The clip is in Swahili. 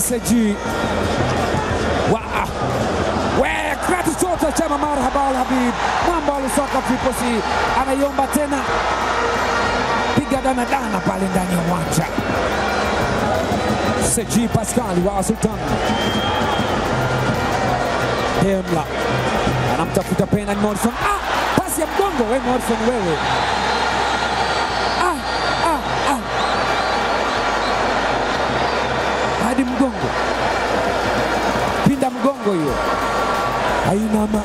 Seji wa we Kratos Toto Chama, marhaba Al Habib mwamba wa Lusaka Triple anaiomba tena, piga danadana pale ndani ya uwanja. Seji Pascal wa Sultan Demla anamtafuta Penan Morrison. Ah, pasi ya mgongo we Morrison wewe. はいダイナマ。